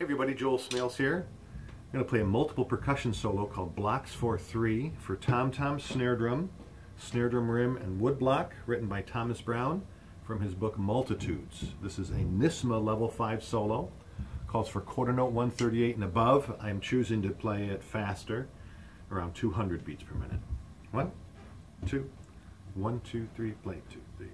Hey everybody, Joel Smales here. I'm going to play a multiple percussion solo called Blocks Four Three for tom-tom, snare drum, snare drum rim, and woodblock, written by Thomas Brown from his book Multitudes. This is a NYSSMA level 5 solo. Calls for quarter note 138 and above. I'm choosing to play it faster, around 200 beats per minute. One, two, one, two, three, play two, three.